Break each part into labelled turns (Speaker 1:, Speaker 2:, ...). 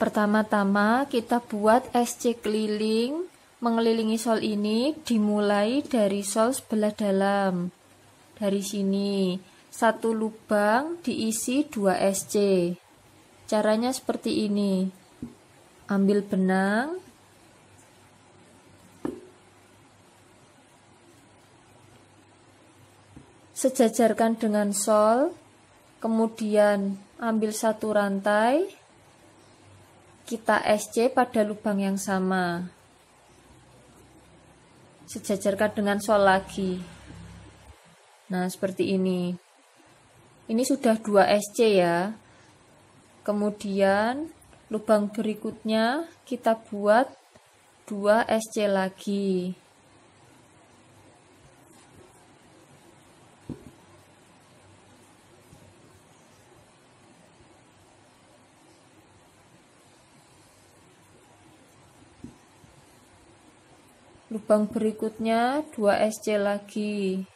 Speaker 1: Pertama-tama kita buat SC keliling mengelilingi sol ini dimulai dari sol sebelah dalam. Dari sini, satu lubang diisi 2 SC. Caranya seperti ini. Ambil benang, sejajarkan dengan sol, kemudian ambil satu rantai, kita SC pada lubang yang sama. Sejajarkan dengan sol lagi. Nah, seperti ini. Ini sudah 2 SC ya. Kemudian lubang berikutnya kita buat 2 SC lagi. Lubang berikutnya 2 SC lagi.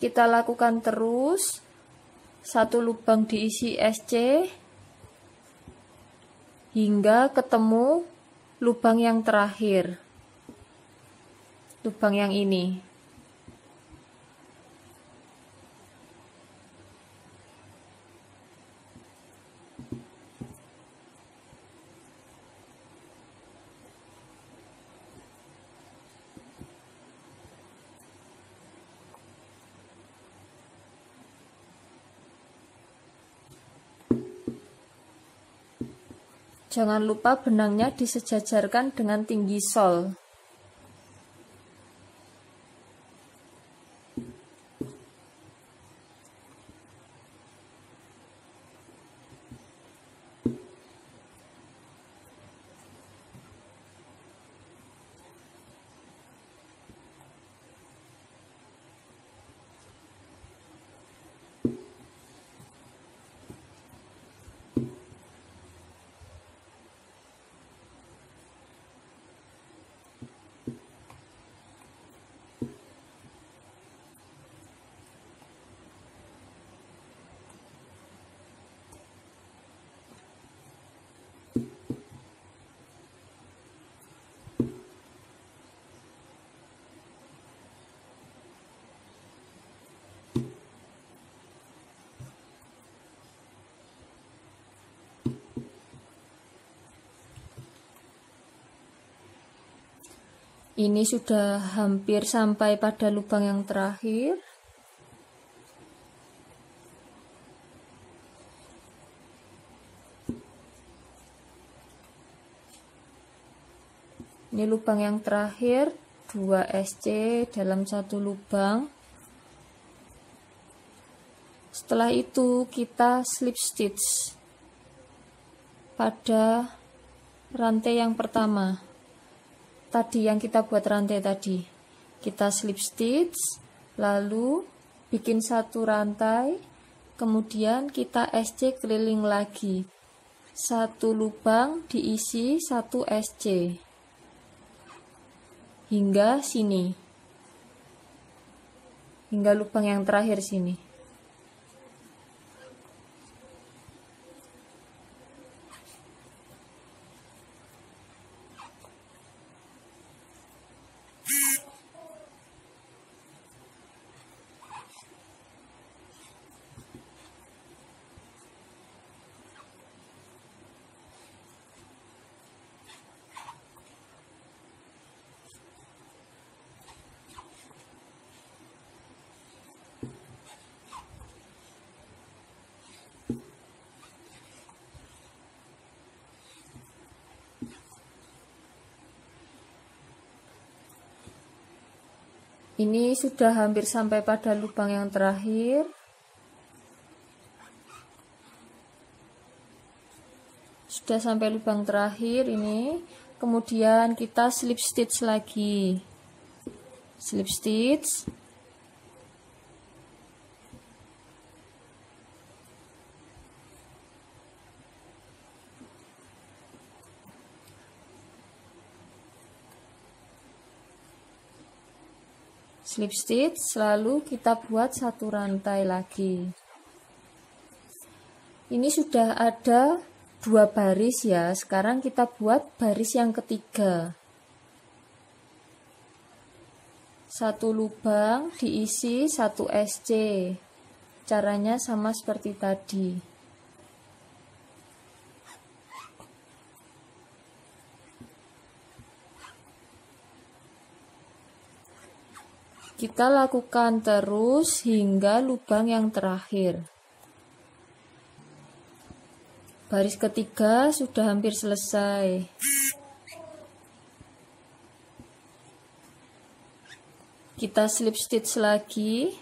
Speaker 1: Kita lakukan terus. Satu lubang diisi SC hingga ketemu lubang yang terakhir. Lubang yang ini. Jangan lupa benangnya disejajarkan dengan tinggi sol. Ini sudah hampir sampai pada lubang yang terakhir. Ini lubang yang terakhir, 2 SC dalam satu lubang. Setelah itu kita slip stitch pada rantai yang pertama tadi yang kita buat rantai tadi. Kita slip stitch, lalu bikin satu rantai, kemudian kita SC keliling lagi. Satu lubang diisi satu SC. Hingga sini. Hingga lubang yang terakhir sini. Ini sudah hampir sampai pada lubang yang terakhir. Sudah sampai lubang terakhir ini. Kemudian kita slip stitch lagi. Slip stitch. Slip stitch lalu kita buat satu rantai lagi. Ini sudah ada dua baris ya. Sekarang kita buat baris yang ketiga. Satu lubang diisi satu SC caranya sama seperti tadi Kita lakukan terus hingga lubang yang terakhir. Baris ketiga sudah hampir selesai. Kita slip stitch lagi.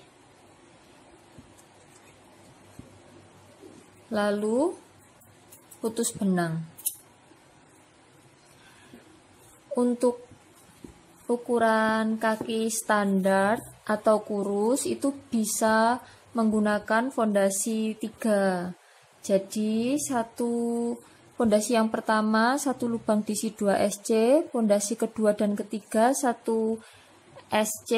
Speaker 1: Lalu putus benang. Untuk ukuran kaki standar atau kurus itu bisa menggunakan fondasi tiga. Jadi satu fondasi yang pertama satu lubang diisi 2 SC, fondasi kedua dan ketiga satu SC,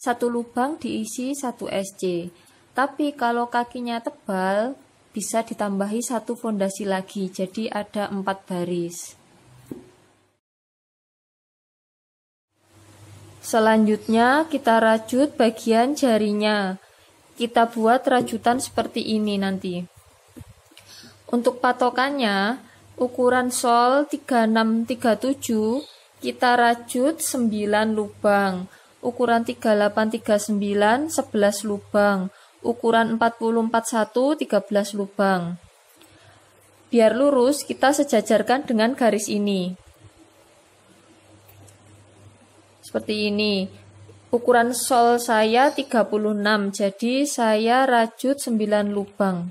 Speaker 1: satu lubang diisi satu SC. Tapi kalau kakinya tebal bisa ditambahi satu fondasi lagi, jadi ada empat baris. Selanjutnya kita rajut bagian jarinya. Kita buat rajutan seperti ini nanti. Untuk patokannya, ukuran sol 3637 kita rajut 9 lubang. Ukuran 3839 11 lubang. Ukuran 441 13 lubang. Biar lurus, kita sejajarkan dengan garis ini. Seperti ini. Ukuran sol saya 36, jadi saya rajut 9 lubang.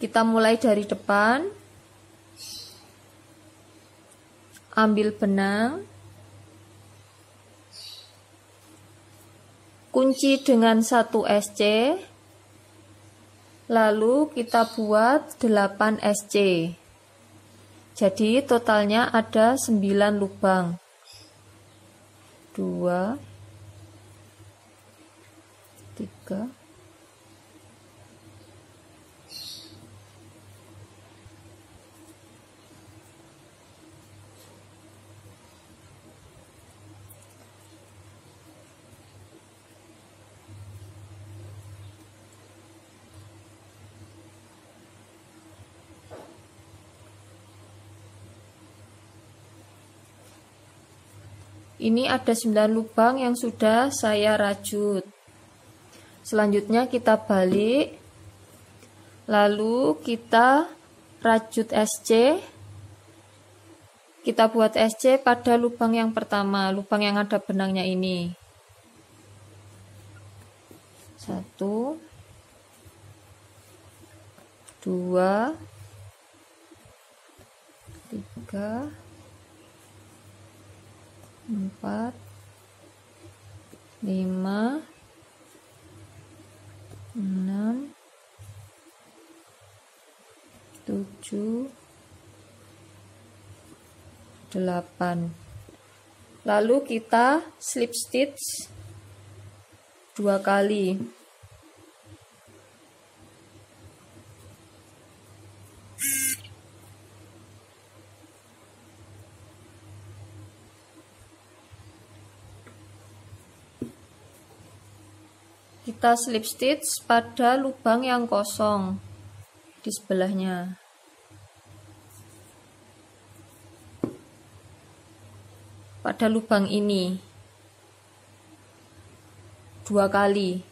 Speaker 1: Kita mulai dari depan. Ambil benang. Kunci dengan satu SC. Lalu kita buat 8 SC. Jadi totalnya ada 9 lubang. 2 3 Ini ada 9 lubang yang sudah saya rajut. Selanjutnya kita balik. Lalu kita rajut SC. Kita buat SC pada lubang yang pertama, lubang yang ada benangnya ini. Satu, dua, tiga, empat. Lima. Enam. Tujuh. Delapan. Lalu kita slip stitch dua kali kita slip stitch pada lubang yang kosong di sebelahnya. Pada lubang ini. Dua kali.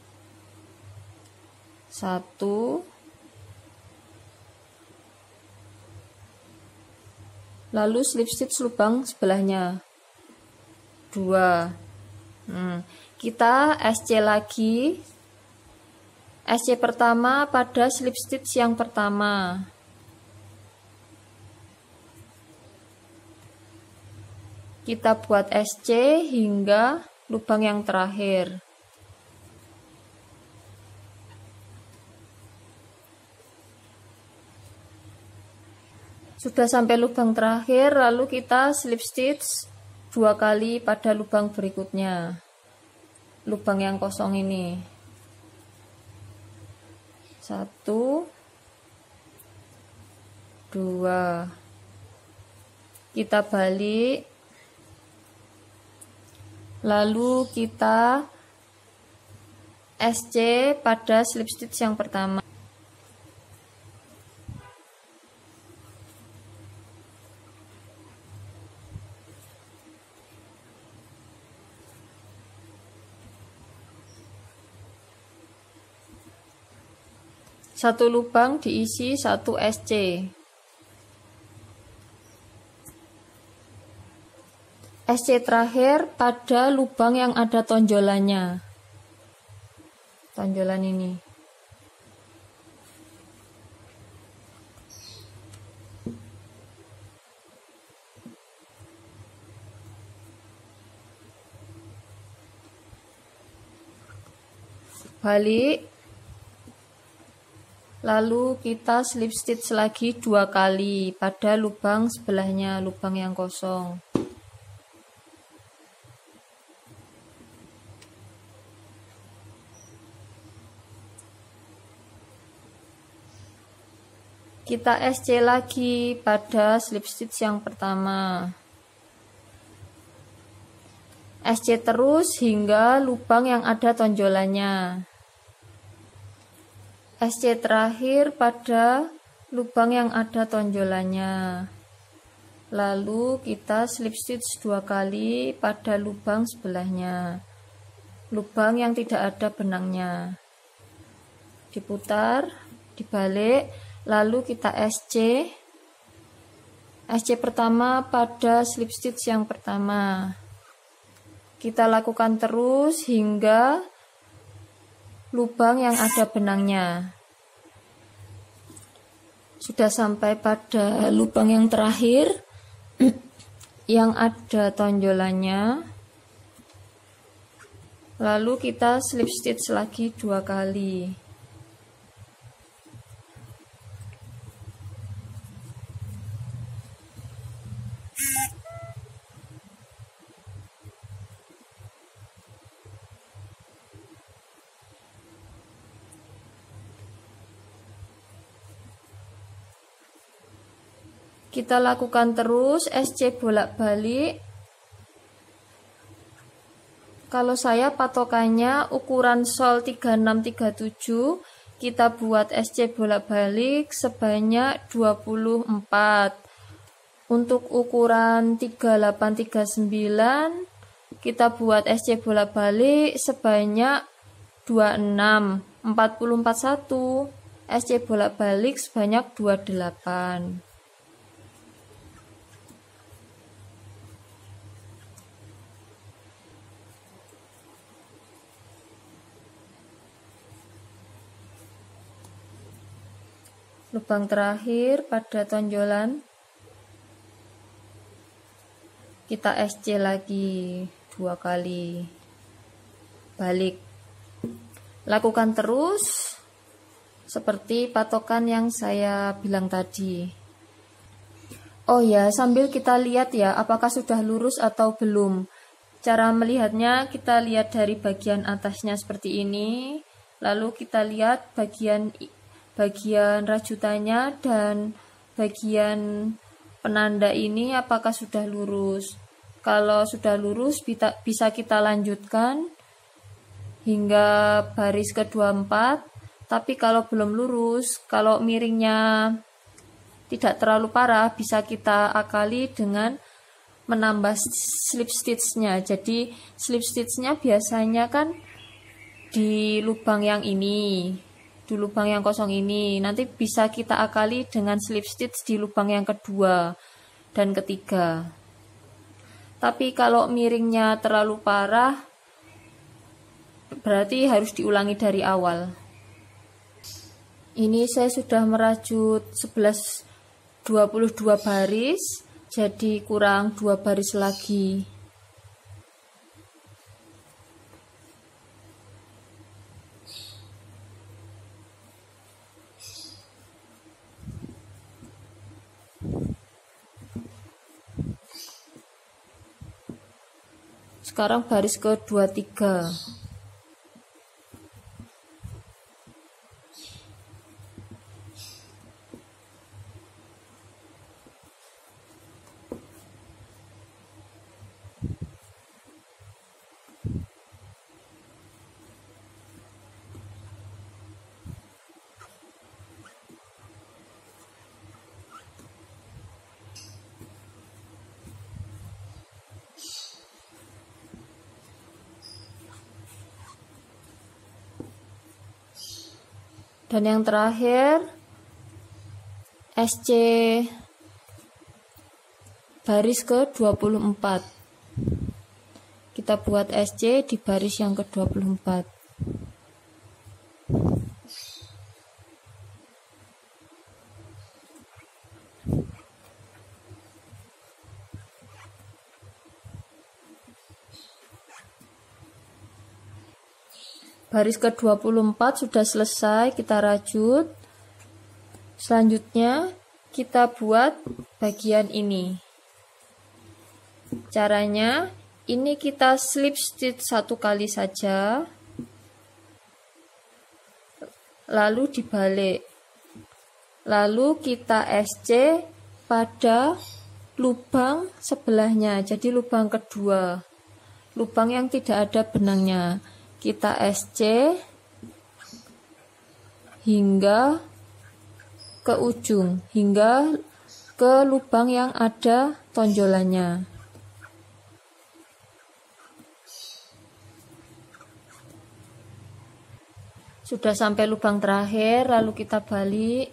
Speaker 1: Satu. Lalu slip stitch lubang sebelahnya. Dua. Hmm. Kita SC lagi SC pertama pada slip stitch yang pertama. Kita buat SC hingga lubang yang terakhir. Sudah sampai lubang terakhir lalu kita slip stitch dua kali pada lubang berikutnya. Lubang yang kosong ini satu. Dua. Kita balik. Lalu kita SC pada slip stitch yang pertama Satu lubang diisi satu SC. SC terakhir pada lubang yang ada tonjolannya. Tonjolan ini. Balik Lalu kita slip stitch lagi dua kali pada lubang sebelahnya, lubang yang kosong. Kita SC lagi pada slip stitch yang pertama. SC terus hingga lubang yang ada tonjolannya. SC terakhir pada lubang yang ada tonjolannya. Lalu kita slip stitch dua kali pada lubang sebelahnya. Lubang yang tidak ada benangnya. Diputar, dibalik, lalu kita SC. SC pertama pada slip stitch yang pertama. Kita lakukan terus hingga lubang yang ada benangnya. Sudah sampai pada lubang yang terakhir yang ada tonjolannya. Lalu kita slip stitch lagi dua kali. Kita lakukan terus SC bolak-balik. Kalau saya patokannya ukuran sol 3637, kita buat SC bolak-balik sebanyak 24. Untuk ukuran 3839, kita buat SC bolak-balik sebanyak 26. 441 SC bolak-balik sebanyak 28. Lubang terakhir pada tonjolan. Kita SC lagi dua kali. Balik. Lakukan terus seperti patokan yang saya bilang tadi. Oh ya sambil kita lihat ya apakah sudah lurus atau belum. Cara melihatnya kita lihat dari bagian atasnya seperti ini. Lalu kita lihat bagian bagian rajutannya dan bagian penanda ini apakah sudah lurus. Kalau sudah lurus bisa kita lanjutkan hingga baris ke-24. Tapi kalau belum lurus, kalau miringnya tidak terlalu parah, bisa kita akali dengan menambah slip stitchnya. Jadi slip stitchnya biasanya kan di lubang yang ini di lubang yang kosong ini. Nanti bisa kita akali dengan slip stitch di lubang yang kedua dan ketiga. Tapi kalau miringnya terlalu parah, berarti harus diulangi dari awal. Ini saya sudah merajut 11 22 baris, jadi kurang dua baris lagi. Sekarang baris ke 23. Dan yang terakhir SC baris ke 24. Kita buat SC di baris yang ke-24. Baris ke-24 sudah selesai, kita rajut. Selanjutnya, kita buat bagian ini. Caranya, ini kita slip stitch satu kali saja. Lalu dibalik. Lalu kita SC pada lubang sebelahnya, jadi lubang kedua. Lubang yang tidak ada benangnya kita SC hingga ke ujung, hingga ke lubang yang ada tonjolannya. Sudah sampai lubang terakhir, lalu kita balik,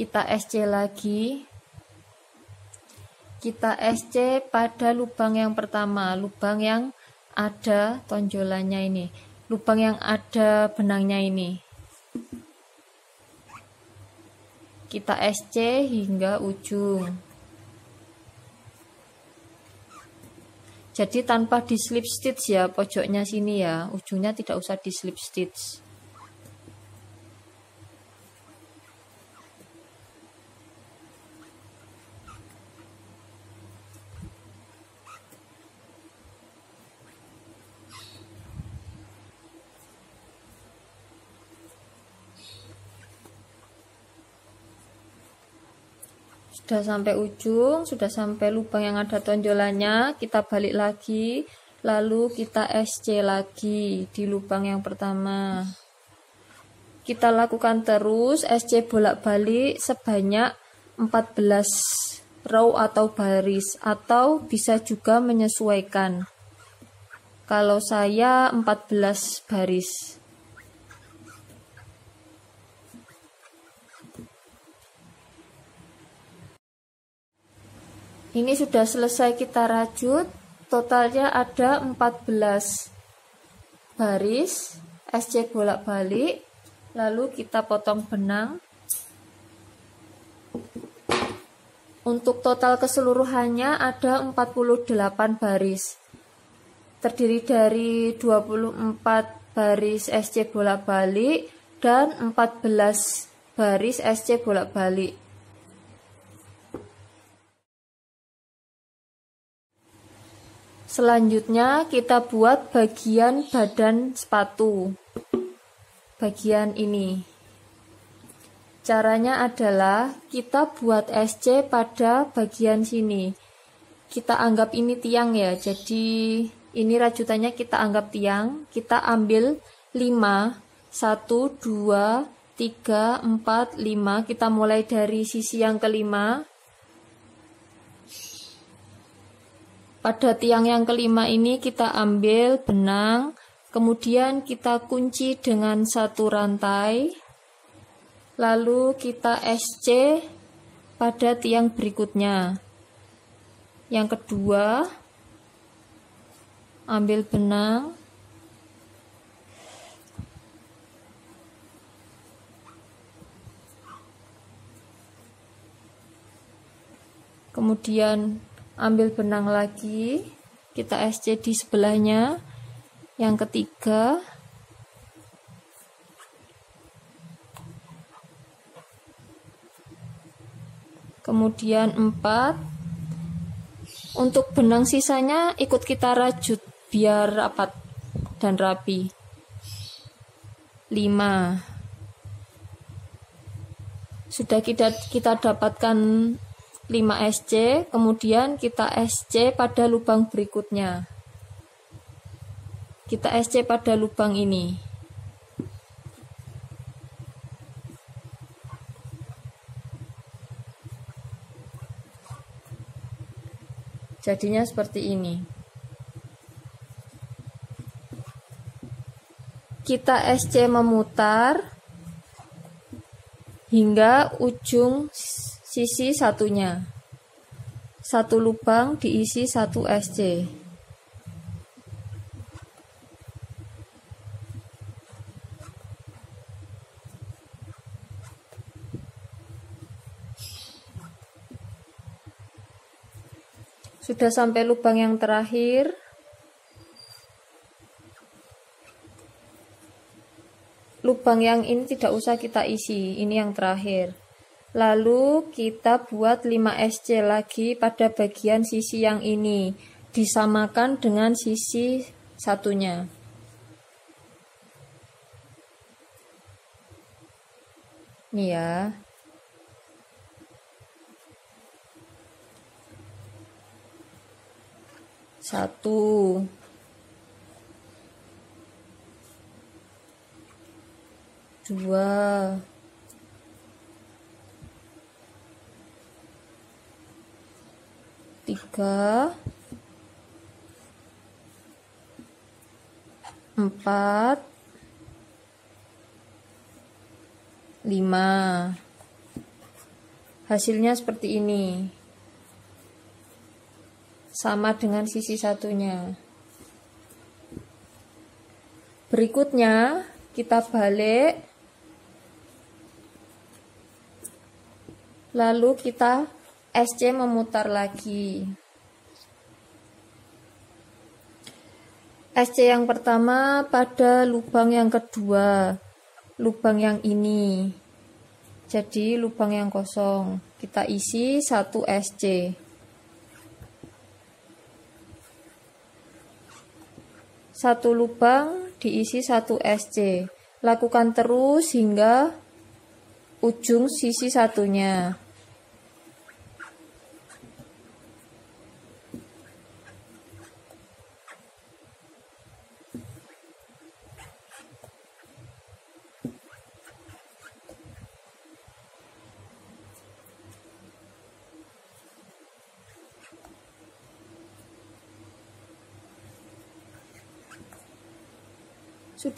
Speaker 1: kita SC lagi. Kita SC pada lubang yang pertama, lubang yang ada tonjolannya ini, lubang yang ada benangnya ini. Kita SC hingga ujung. Jadi tanpa di slip stitch ya pojoknya sini ya, ujungnya tidak usah di slip stitch. Sudah sampai ujung, sudah sampai lubang yang ada tonjolannya, kita balik lagi, lalu kita SC lagi di lubang yang pertama. Kita lakukan terus SC bolak-balik sebanyak 14 row atau baris atau bisa juga menyesuaikan. Kalau saya 14 baris. Ini sudah selesai kita rajut. Totalnya ada 14 baris SC bolak-balik. Lalu kita potong benang. Untuk total keseluruhannya ada 48 baris. Terdiri dari 24 baris SC bolak-balik dan 14 baris SC bolak-balik. Selanjutnya kita buat bagian badan sepatu. Bagian ini. Caranya adalah kita buat SC pada bagian sini. Kita anggap ini tiang ya. Jadi ini rajutannya kita anggap tiang. Kita ambil 5 1 2 3 4 5. Kita mulai dari sisi yang kelima Pada tiang yang kelima ini kita ambil benang, kemudian kita kunci dengan satu rantai, lalu kita SC pada tiang berikutnya. Yang kedua, ambil benang, kemudian ambil benang lagi. Kita SC di sebelahnya. Yang ketiga. Kemudian empat. Untuk benang sisanya ikut kita rajut biar rapat dan rapi. 5 sudah kita kita dapatkan 5 SC kemudian kita SC pada lubang berikutnya kita SC pada lubang ini Jadinya seperti ini. Kita SC memutar hingga ujung sisi satunya. Satu lubang diisi satu SC. Sudah sampai lubang yang terakhir. Lubang yang ini tidak usah kita isi, ini yang terakhir. Lalu kita buat 5 SC lagi pada bagian sisi yang ini. Disamakan dengan sisi satunya. Ini ya. satu dua tiga empat lima. Hasilnya seperti ini. Sama dengan sisi satunya. Berikutnya kita balik. Lalu kita SC memutar lagi. SC yang pertama pada lubang yang kedua, lubang yang ini. Jadi lubang yang kosong kita isi satu SC. satu lubang diisi satu SC. Lakukan terus hingga ujung sisi satunya.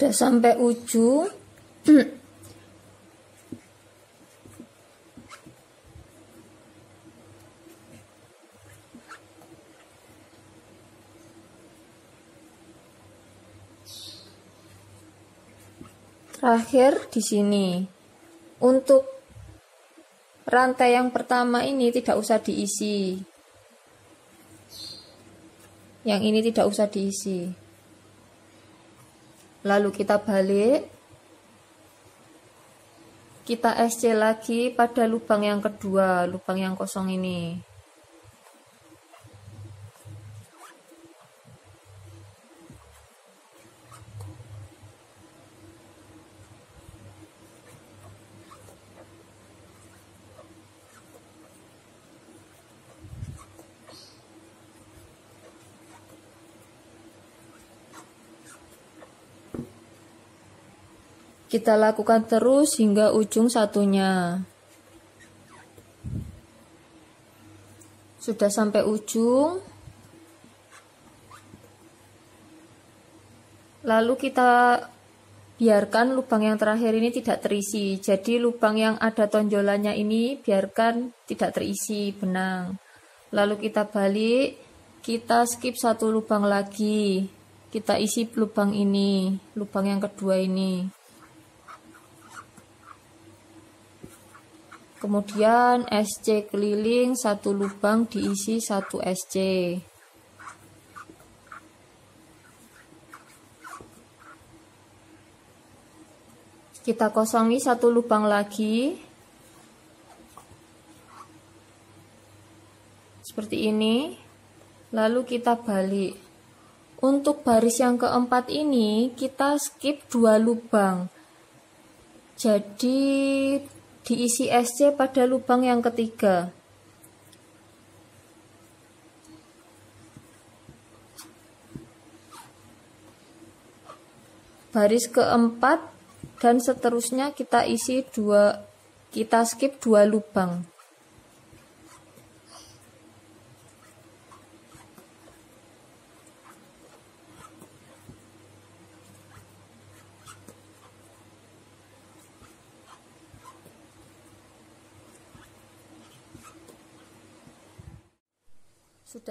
Speaker 1: Sudah sampai ujung. Terakhir di sini. Untuk rantai yang pertama ini tidak usah diisi. Yang ini tidak usah diisi lalu kita balik. Kita SC lagi pada lubang yang kedua lubang yang kosong ini Kita lakukan terus hingga ujung satunya. Sudah sampai ujung. Lalu kita biarkan lubang yang terakhir ini tidak terisi. Jadi lubang yang ada tonjolannya ini biarkan tidak terisi benang. Lalu kita balik, kita skip satu lubang lagi. Kita isi lubang ini, lubang yang kedua ini. Kemudian SC keliling satu lubang diisi satu SC. Kita kosongi satu lubang lagi. Seperti ini. Lalu kita balik. Untuk baris yang keempat ini kita skip dua lubang. Jadi diisi SC pada lubang yang ketiga. Baris keempat dan seterusnya kita isi dua kita skip dua lubang.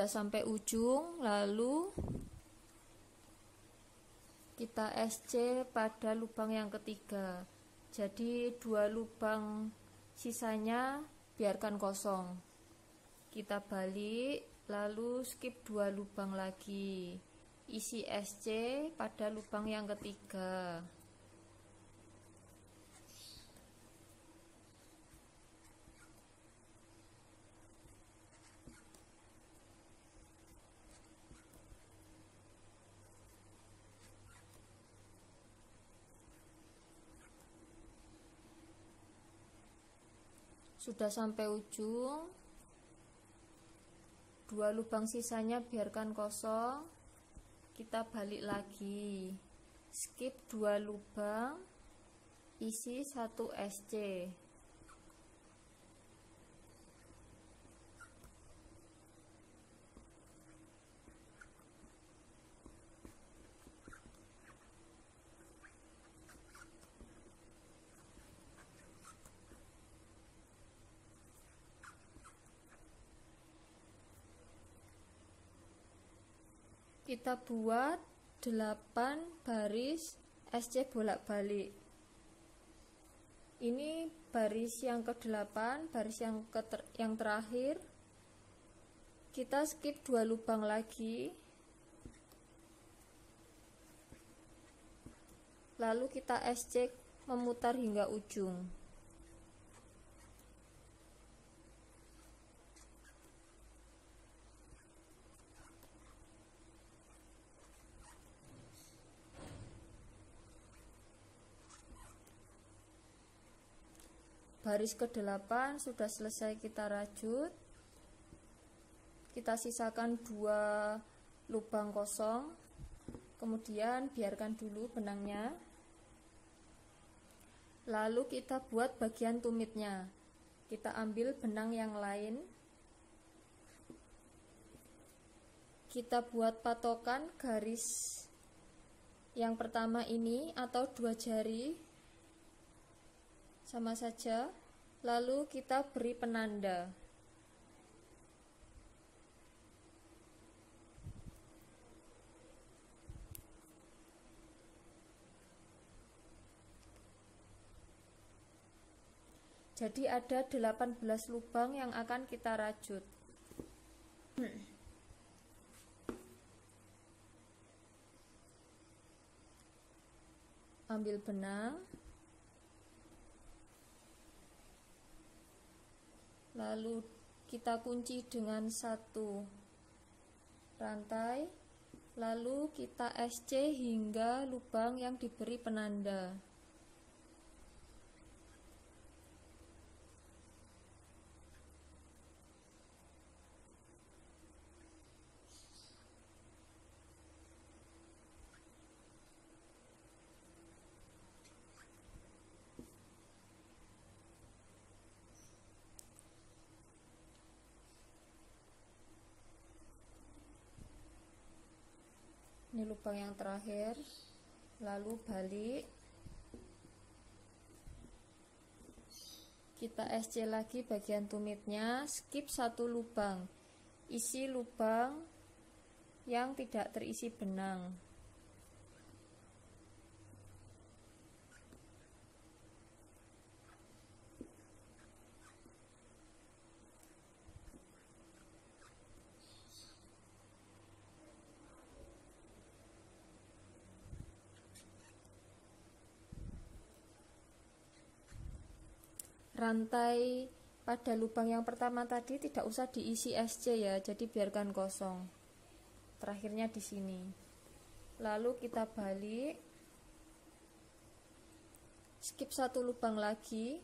Speaker 1: Sudah sampai ujung lalu kita SC pada lubang yang ketiga. Jadi dua lubang sisanya biarkan kosong. Kita balik lalu skip dua lubang lagi. Isi SC pada lubang yang ketiga sudah sampai ujung. Dua lubang sisanya biarkan kosong. Kita balik lagi. Skip dua lubang. Isi satu SC kita buat 8 baris SC bolak-balik. Ini baris yang ke-8 baris yang ke ter yang terakhir. Kita skip dua lubang lagi. Lalu kita SC memutar hingga ujung baris ke-8 sudah selesai kita rajut. Kita sisakan dua lubang kosong. Kemudian biarkan dulu benangnya. Lalu kita buat bagian tumitnya. Kita ambil benang yang lain. Kita buat patokan garis yang pertama ini atau dua jari sama saja lalu kita beri penanda. Jadi ada 18 lubang yang akan kita rajut. Ambil benang lalu kita kunci dengan satu rantai lalu kita SC hingga lubang yang diberi penanda lubang yang terakhir lalu balik. Kita SC lagi bagian tumitnya skip satu lubang. Isi lubang yang tidak terisi benang rantai pada lubang yang pertama tadi tidak usah diisi SC ya jadi biarkan kosong. Terakhirnya di sini. Lalu kita balik. Skip satu lubang lagi.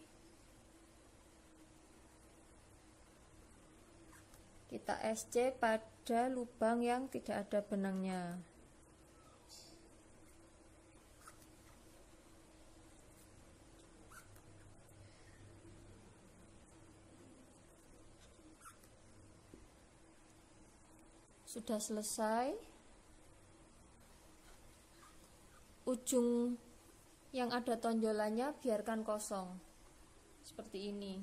Speaker 1: Kita SC pada lubang yang tidak ada benangnya sudah selesai. Ujung yang ada tonjolannya biarkan kosong. Seperti ini.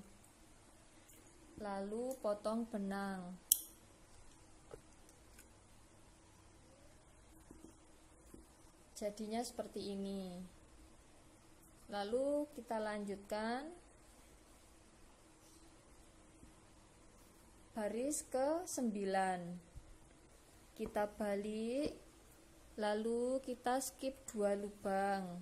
Speaker 1: Lalu potong benang. Jadinya seperti ini. Lalu kita lanjutkan. Baris ke 9 kita balik lalu kita skip dua lubang.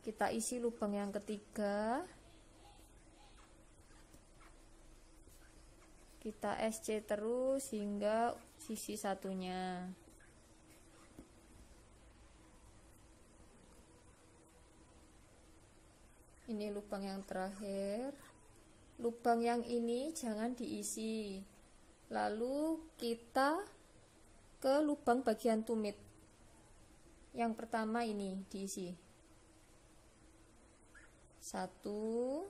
Speaker 1: Kita isi lubang yang ketiga. Kita SC terus hingga sisi satunya. Ini lubang yang terakhir. Lubang yang ini jangan diisi lalu kita ke lubang bagian tumit. Yang pertama ini diisi. Satu.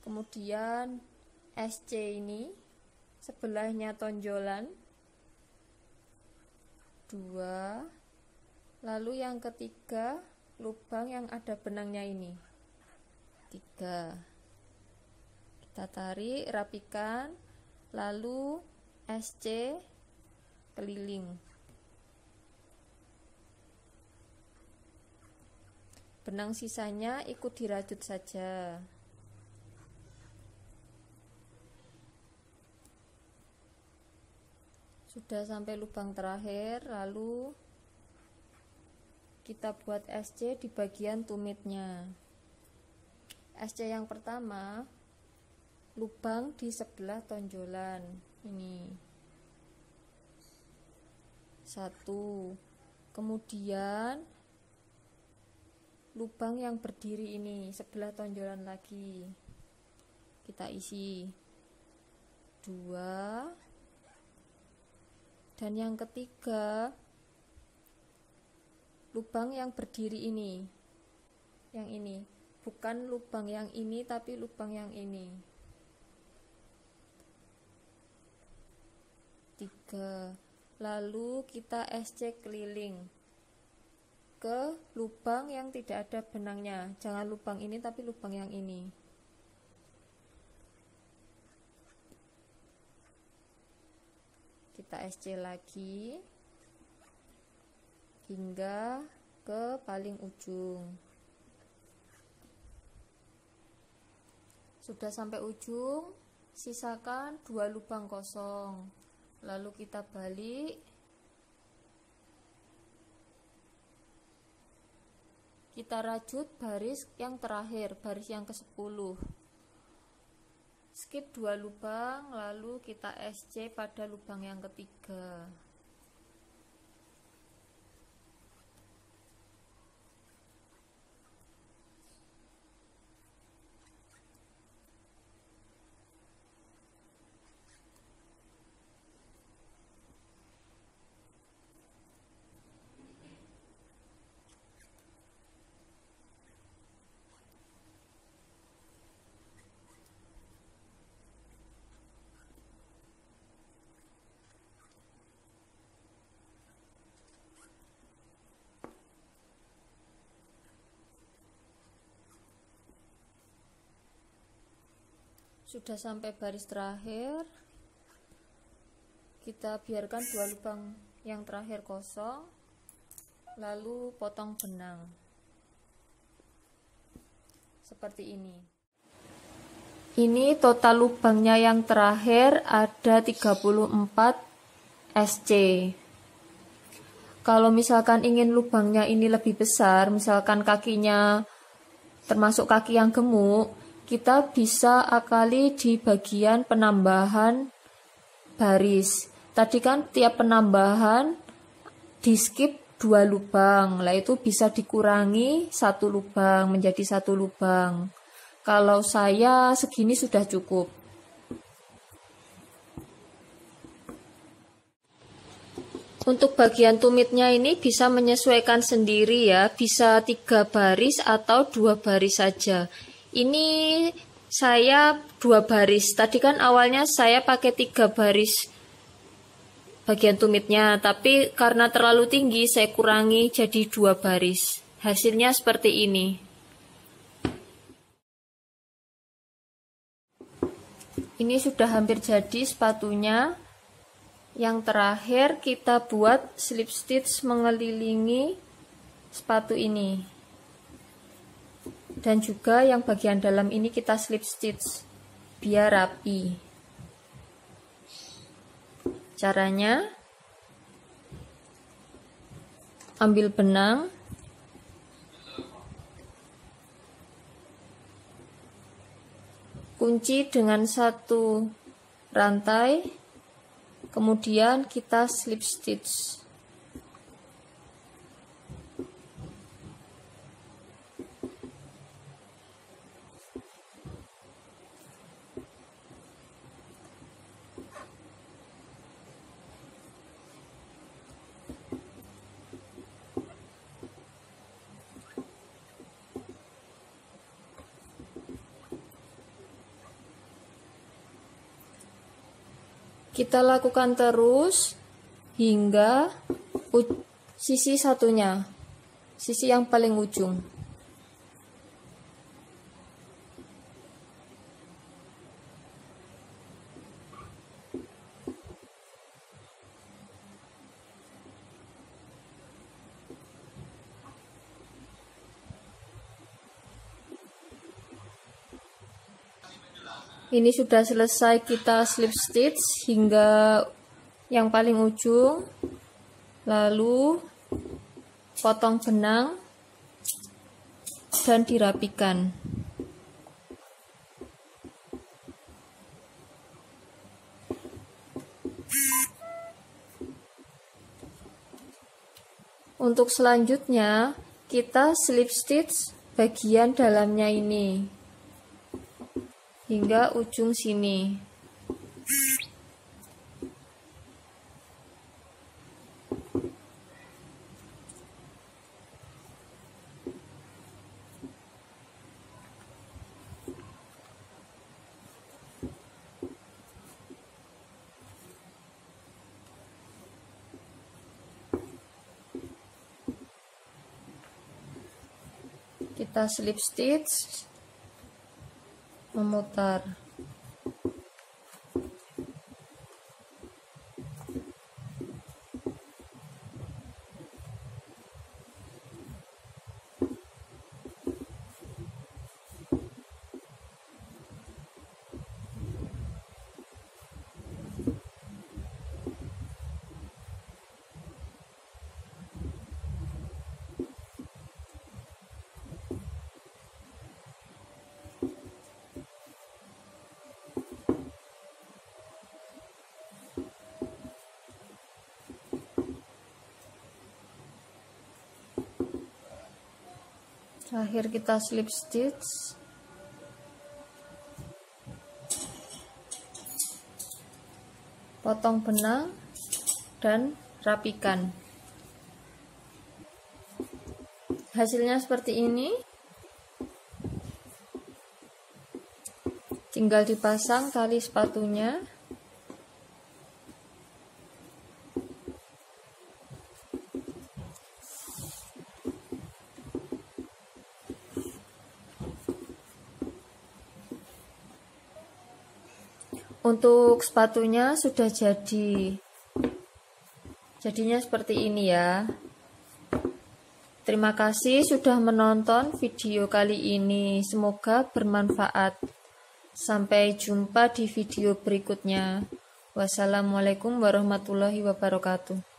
Speaker 1: Kemudian SC ini sebelahnya tonjolan. Dua. Lalu yang ketiga lubang yang ada benangnya ini. Tiga. Kita tarik, rapikan. Lalu SC keliling. Benang sisanya ikut dirajut saja. Sudah sampai lubang terakhir, lalu kita buat SC di bagian tumitnya. SC yang pertama lubang di sebelah tonjolan. Ini. Satu. Kemudian lubang yang berdiri ini sebelah tonjolan lagi. Kita isi. Dua. Dan yang ketiga lubang yang berdiri ini. Yang ini. Bukan lubang yang ini tapi lubang yang ini tiga. Lalu kita SC keliling ke lubang yang tidak ada benangnya. Jangan lubang ini tapi lubang yang ini. Kita SC lagi hingga ke paling ujung. Sudah sampai ujung sisakan dua lubang kosong lalu kita balik. Kita rajut baris yang terakhir baris yang ke 10 skip dua lubang lalu kita SC pada lubang yang ketiga sudah sampai baris terakhir. Kita biarkan dua lubang yang terakhir kosong lalu potong benang. Seperti ini. Ini total lubangnya yang terakhir ada 34 SC kalau misalkan ingin lubangnya ini lebih besar misalkan kakinya termasuk kaki yang gemuk kita bisa akali di bagian penambahan baris. tadi kan tiap penambahan di skip dua lubang lah itu bisa dikurangi satu lubang menjadi satu lubang kalau saya segini sudah cukup Untuk bagian tumitnya ini bisa menyesuaikan sendiri ya, bisa tiga baris atau dua baris saja. Ini saya dua baris. Tadi kan awalnya saya pakai tiga baris bagian tumitnya, tapi karena terlalu tinggi saya kurangi jadi dua baris. Hasilnya seperti ini. Ini sudah hampir jadi sepatunya. Yang terakhir kita buat slip stitch mengelilingi sepatu ini. Dan juga yang bagian dalam ini kita slip stitch biar rapi. Caranya ambil benang. Kunci dengan satu rantai. Kemudian kita slip stitch Kita lakukan terus hingga sisi satunya, sisi yang paling ujung. Ini sudah selesai kita slip stitch hingga yang paling ujung. Lalu potong benang dan dirapikan. Untuk selanjutnya kita slip stitch bagian dalamnya ini hingga ujung sini. kita slip stitch memutar terakhir kita slip stitch. Potong benang dan rapikan. Hasilnya seperti ini. Tinggal dipasang tali sepatunya Untuk sepatunya sudah jadi. Jadinya seperti ini ya. Terima kasih sudah menonton video kali ini. Semoga bermanfaat. Sampai jumpa di video berikutnya. Wassalamualaikum warahmatullahi wabarakatuh.